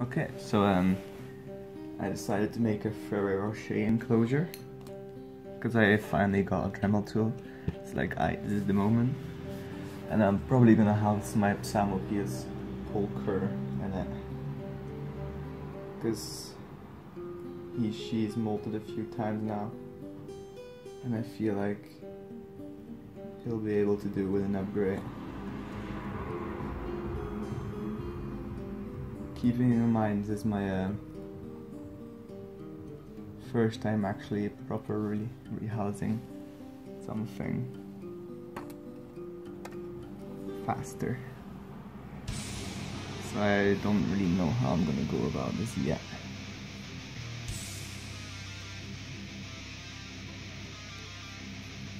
Okay, so um, I decided to make a Ferrero Rocher enclosure because I finally got a Dremel tool. It's like, I this is the moment, and I'm probably gonna have my Psalmopoeus pulcher in it because he she's molted a few times now, and I feel like he'll be able to do with an upgrade. Keeping in mind this is my uh, first time actually properly rehousing something faster. So I don't really know how I'm gonna go about this yet.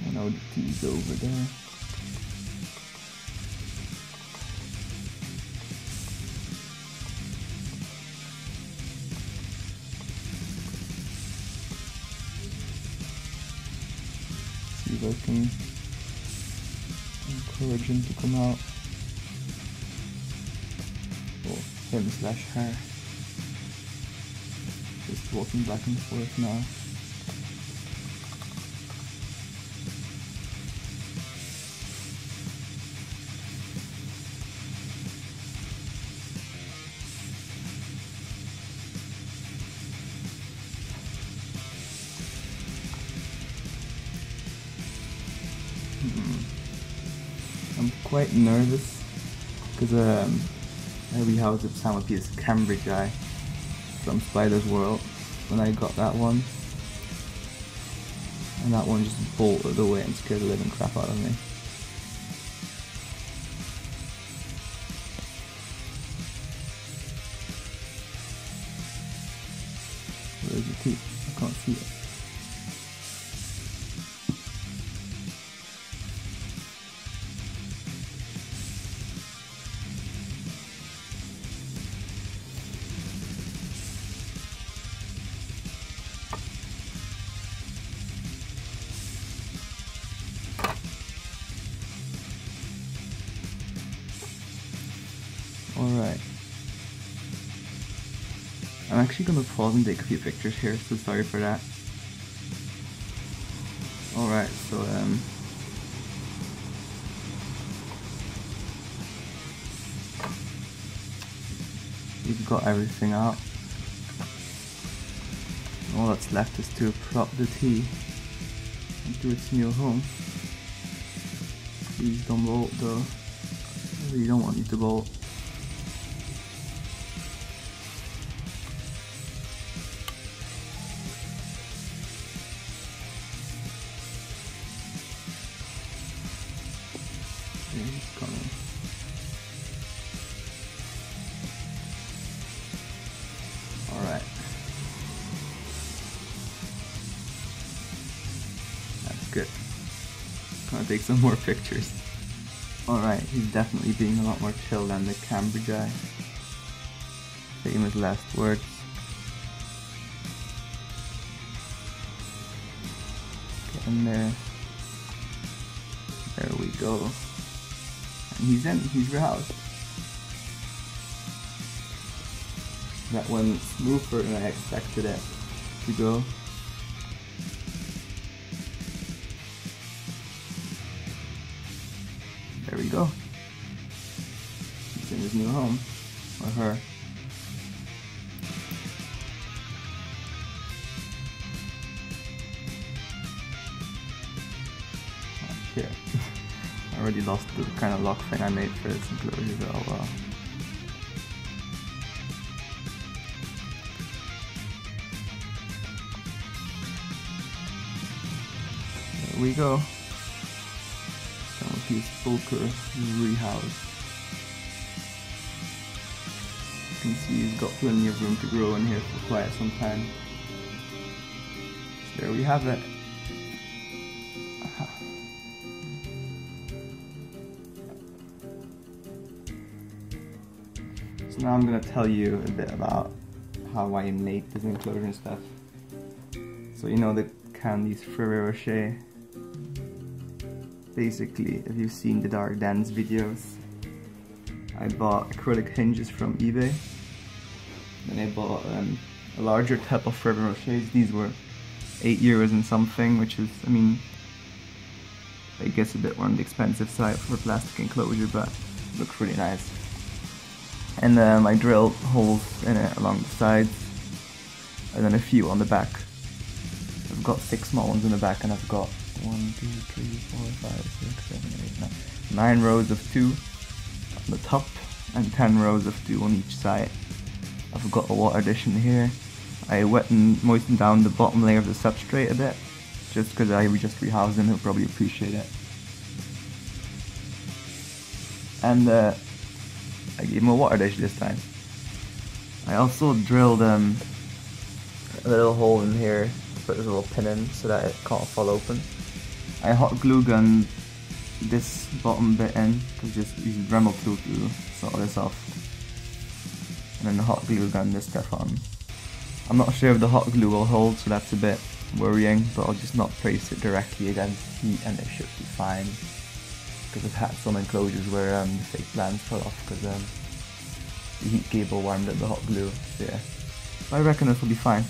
I know the T's over there. See if I can encourage him to come out. Or him slash her. Just walking back and forth now. Quite nervous because um, I rehoused the Cambridge cambridgei from Spider's World when I got that one. And that one just bolted away and scared the living crap out of me. Where's the teeth? I can't see it. Alright. I'm actually gonna pause and take a few pictures here, so sorry for that. Alright, so um We've got everything out. All that's left is to prop the T into its new home. Please don't bolt though. Really don't want you to bolt. Alright. That's good. Gonna take some more pictures. Alright, he's definitely being a lot more chill than the cambridgei. Famous last words. Get in there. There we go. And he's in, he's rehoused. That went smoother than I expected it to go. There we go. He's in his new home. Or her. Here. I already lost the kind of lock thing I made for this enclosure, oh well. We go. Of his pulcher rehouse. You can see he's got plenty of room to grow in here for quite some time. There we have it. So now I'm gonna tell you a bit about how I made this enclosure and stuff. So you know the candies Ferrero Rocher. Basically, if you've seen the Dark Dance videos, I bought acrylic hinges from eBay Then I bought um, a larger type of Ferrero Rochers. These were 8 euros and something, which is, I mean, I guess a bit on the expensive side for a plastic enclosure, but looks really nice. And um, I drilled holes in it along the sides, and then a few on the back. I've got six small ones in the back, and I've got one, two, three, four, five, six, seven, eight, nine, nine rows of two on the top, and ten rows of two on each side. I've got a water dish in here. I wet and moistened down the bottom layer of the substrate a bit, just because I just rehoused him, he'll probably appreciate it. And uh, I gave him a water dish this time. I also drilled um, a little hole in here, put this little pin in so that it can't fall open. I hot glue gun this bottom bit in, because just use Dremel tool to sort this off. And then the hot glue gun this stuff on. I'm not sure if the hot glue will hold, so that's a bit worrying, but I'll just not place it directly against heat and it should be fine. Because I've had some enclosures where um, the fake blends fell off because um, the heat cable warmed up the hot glue. So yeah, I reckon this will be fine.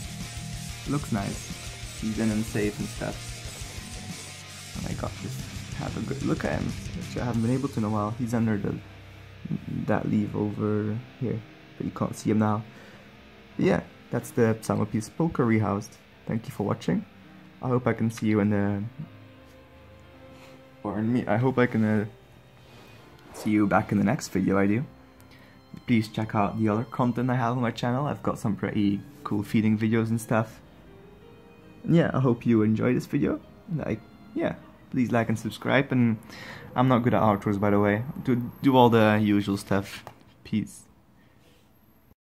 looks nice. He's in and safe and stuff. I got just have a good look at him, which I haven't been able to in a while. He's under the that leaf over here, but you can't see him now. But yeah, that's the P. pulcher rehoused. Thank you for watching. I hope I can see you in the... Or in me, I hope I can uh, see you back in the next video I do. Please check out the other content I have on my channel. I've got some pretty cool feeding videos and stuff. And yeah, I hope you enjoy this video. Like, yeah, please like and subscribe. And I'm not good at outros, by the way. Do, do all the usual stuff. Peace.